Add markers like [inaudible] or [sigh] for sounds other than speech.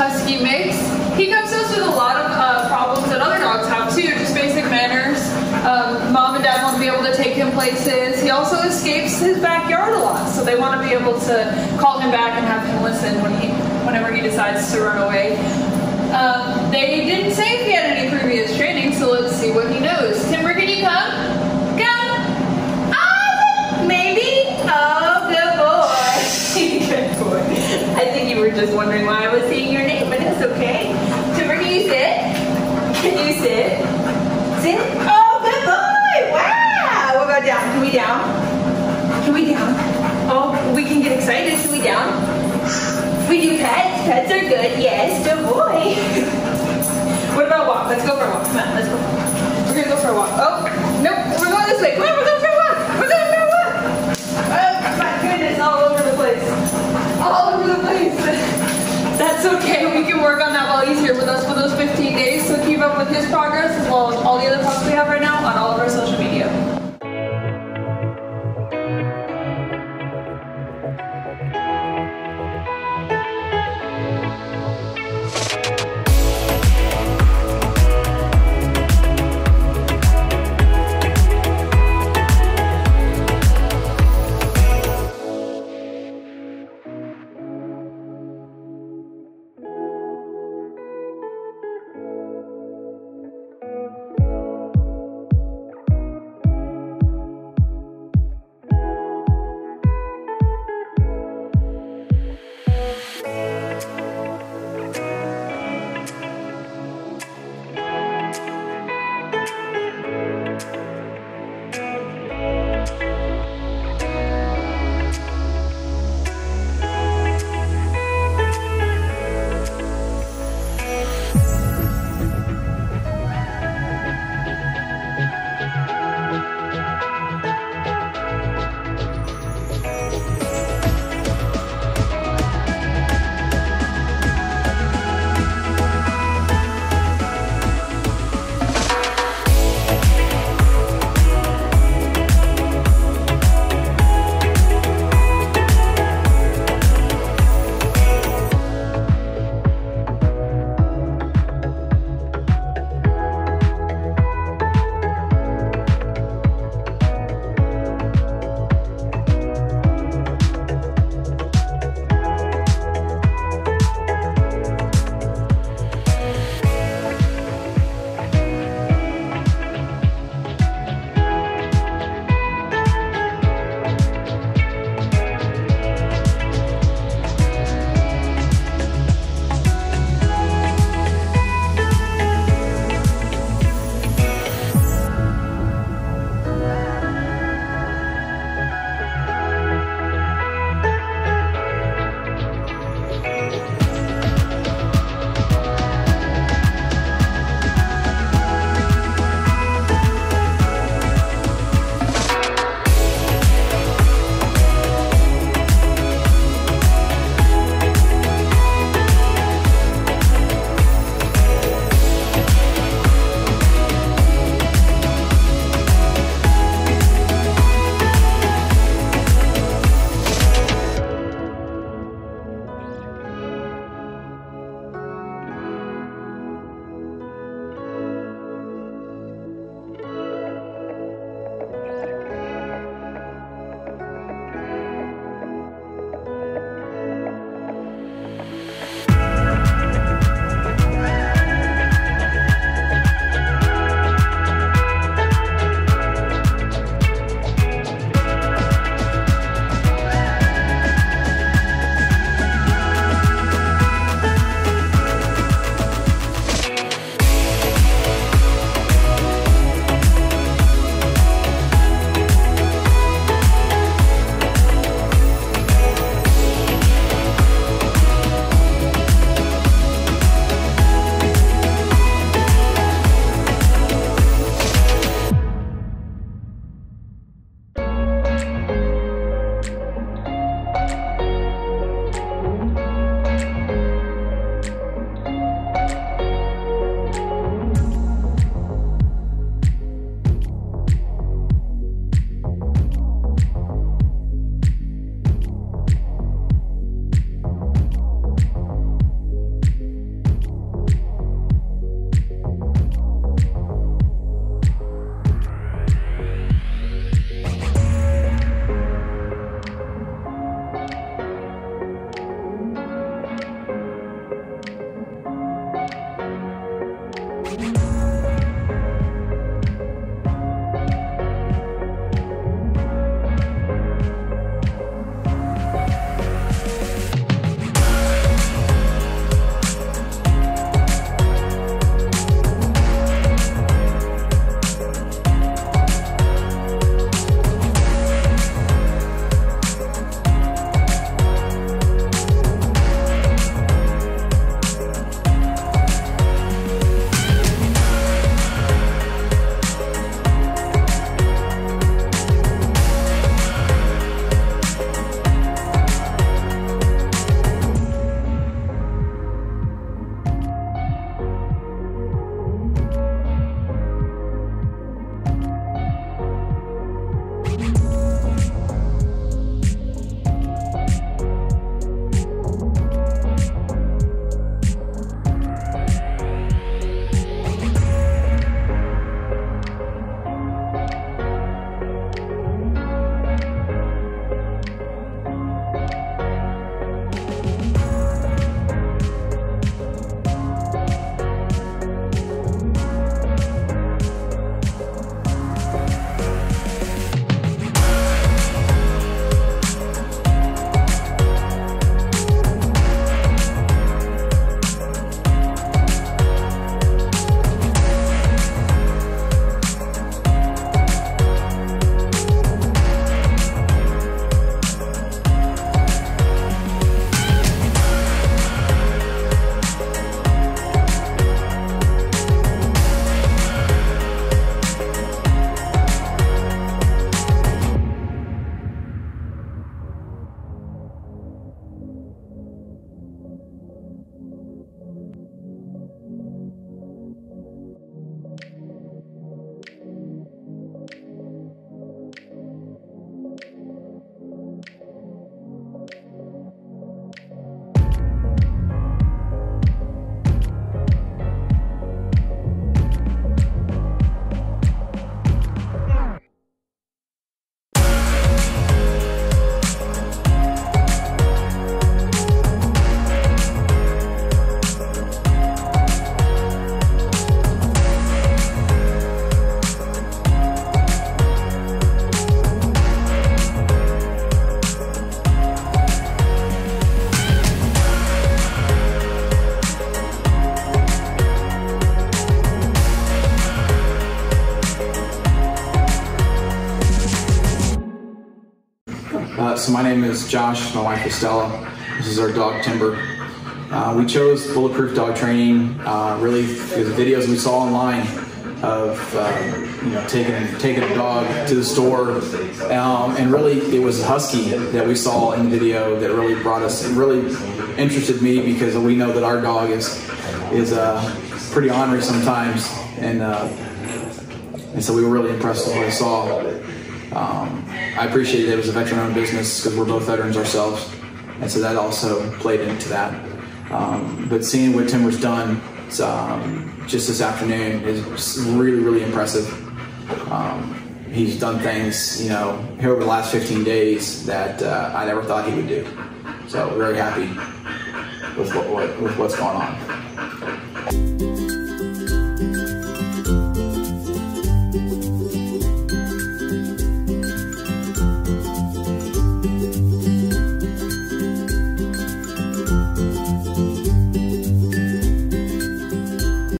husky mix. He comes to us with a lot of uh, problems that other dogs have too, just basic manners. Um, mom and dad want to be able to take him places. He also escapes his backyard a lot, so they want to be able to call him back and have him listen when he, whenever he decides to run away. Um, they didn't say if he had any previous training, so let's see what he knows. Timber, can you come? Come. Ah, maybe. Oh, good boy. [laughs] good boy. I think you were just wondering why I was saying your name, it's okay. Timber, can you sit? Can you sit? Sit. Oh, good boy. Wow. What about down? Can we down? Can we down? Oh, we can get excited. Can we down? We do pets. Pets are good. Yes, good boy. [laughs] Uh, so my name is Josh. My wife is Stella. This is our dog Timber. Uh, we chose bulletproof dog training uh, really because the videos we saw online of uh, you know taking taking a dog to the store, um, and really it was a husky that we saw in the video that really brought us and really interested me because we know that our dog is is uh, pretty ornery sometimes, and uh, and so we were really impressed with what I saw. Um, I appreciate that it was a veteran-owned business because we're both veterans ourselves, and so that also played into that. Um, but seeing what Timber's done um, just this afternoon is really, really impressive. Um, he's done things, you know, here over the last 15 days that uh, I never thought he would do. So very happy with what, what with what's going on.